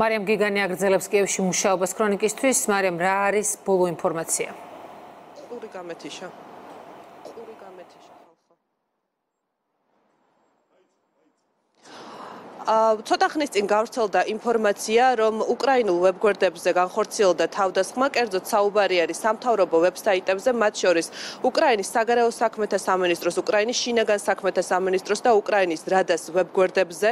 მარიამ გიგანი აგრძელებს კიევში მუშაობას ქრონიკისტვის. მარიამ, რა არის ბოლო ინფორმაცია? ყური გამეთიშა. ცოტა ხნის წინ გავრცელდა ინფორმაცია, რომ უკრაინულ ვებგვერდებზე განხორციელდა თავდასხმა, კერძოდ საუბარი არის სამთავრობო ვებსაიტებზე, მათ შორის უკრაინის საგარეო საქმეთა სამინისტროს, უკრაინის შინაგან საქმეთა სამინისტროს და უკრაინის რადას ვებგვერდებზე,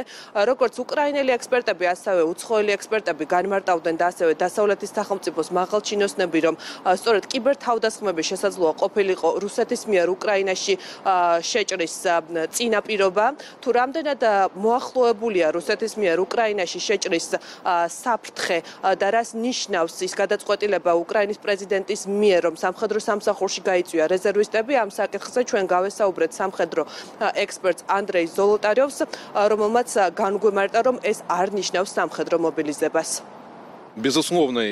როგორც უკრაინელი ექსპერტები, ასევე უცხოელი ექსპერტები განმარტავდნენ და ასევე დასავლეთის სახელმწიფოს მაღალჩინოსნები, რომ სწორედ კიბერთავდასხმების შესაძლოა ყოფილიყო რუსეთის მიერ უკრაინაში შეჭრის წინაპირობა, თუ რამდენად მოახლოებულია შეჭრილია რუსეთის მიერ უკრაინაში შეჭრის საფრთხე და რას ნიშნავს ის გადაწყვეტილება უკრაინის პრეზიდენტის მიერ რომ სამხედრო სამსახურში გაიწვია რეზერვისტები ამ საკითხზე ჩვენ გავესაუბრეთ სამხედრო ექსპერტს ანდრეი ზოლოტარევს რომელმაც განგვემარტა რომ ეს არ ნიშნავს სამხედრო მობილიზებას.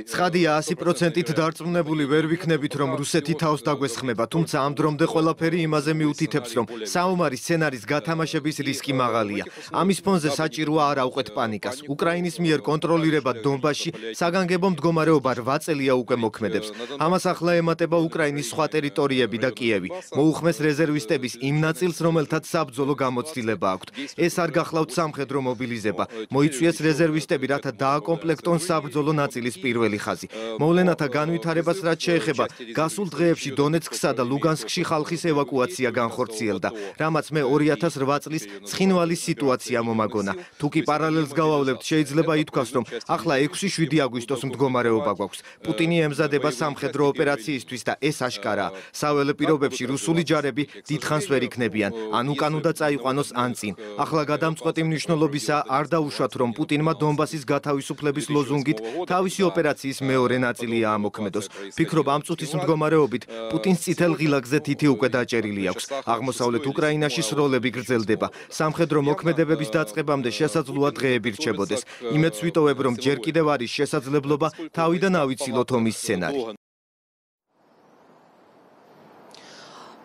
ცხადია 100%-ით დარწმუნებული ვერ ვიქნებით რომ რუსეთი თავს დაგვესხმება თუმცა ამ დრომდე ყველაფერი იმაზე მიუთითებს რომ საომარი სცენარის გათამაშების რისკი მაღალია. ამის ფონზე საჭიროა არ აუყვეთ პანიკას. უკრაინის მიერ კონტროლირება დონბასში საგანგებო მდგომარეობა 8 წელია უკვე მოქმედებს. ამას ახლა ემატება უკრაინის სხვა ტერიტორიები და კიევი. მოუხმეს რეზერვისტების იმ ნაწილს რომელთაც საბძოლო გამოცდილება აქვთ. ეს არ გახლავთ სამხედრო მობილიზება. მოიწვიეს რეზერვისტები რათა დააკომპლექტონ საბძოლო საბრძოლო ნაწილის პირველი ხაზი. მოვლენათა განვითარებას რაც შეეხება, გასულ დღეებში დონეცკსა და ლუგანსკში ხალხის ევაკუაცია განხორციელდა, რამაც მე 2008 წლის ცხინვალის სიტუაცია მომაგონა. თუ კი პარალელს გავავლებთ, შეიძლება ითქვას, რომ ახლა 6-7 აგვისტოს მდგომარეობა გვაქვს. პუტინი ემზადება სამხედრო ოპერაციისთვის და ეს აშკარაა. საველე პირობებში რუსული ჯარები დიდხანს ვერ იქნებიან, ან უკან უნდა წაიყვანოს ან წინ. ახლა გადამწყვეტი მნიშვნელობისა არ დაუშვათ, რომ პუტინმა დონბასის გათავისუფლების ლოზუნგით თავისი ოპერაციის მეორე ნაწილია ამოქმედოს. ფიქრობ ამ წუთის მდგომარეობით პუტინს წითელ ღილაკზე თითი უკვე დაჭერილი აქვს. აღმოსავლეთ უკრაინაში სროლები გრძელდება. სამხედრო მოქმედებების დაწყებამდე შესაძლოა დღეები რჩებოდეს. იმედს ვიტოვებ, რომ ჯერ კიდევ არის შესაძლებლობა თავიდან ავიცილოთ ომის სცენარი.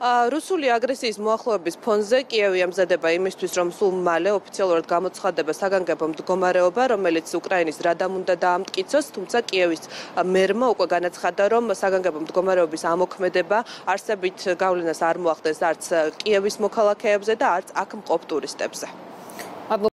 რუსული აგრესიის მოახლოების ფონზე კიევი ამზადება იმისთვის, რომ სულ მალე ოფიციალურად გამოცხადდება საგანგებო მდგომარეობა, რომელიც უკრაინის რადამ უნდა დაამტკიცოს, თუმცა კიევის მერმა უკვე განაცხადა, რომ საგანგებო მდგომარეობის ამოქმედება არსებით გავლენას არ მოახდენს არც კიევის მოქალაქეებზე და არც აქ მყოფ ტურისტებზე.